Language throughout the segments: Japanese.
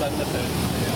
なんだったらですね。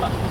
Ha ha ha.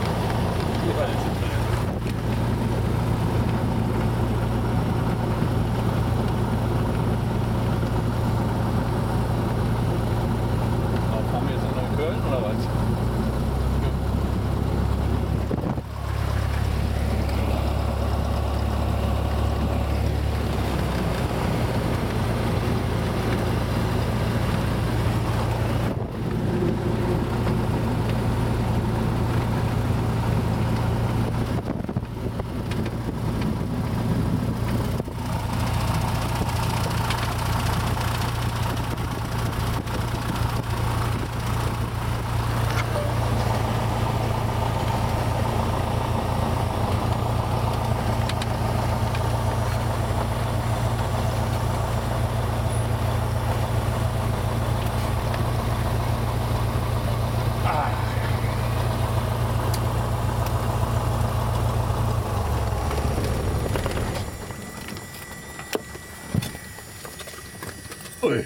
Oi.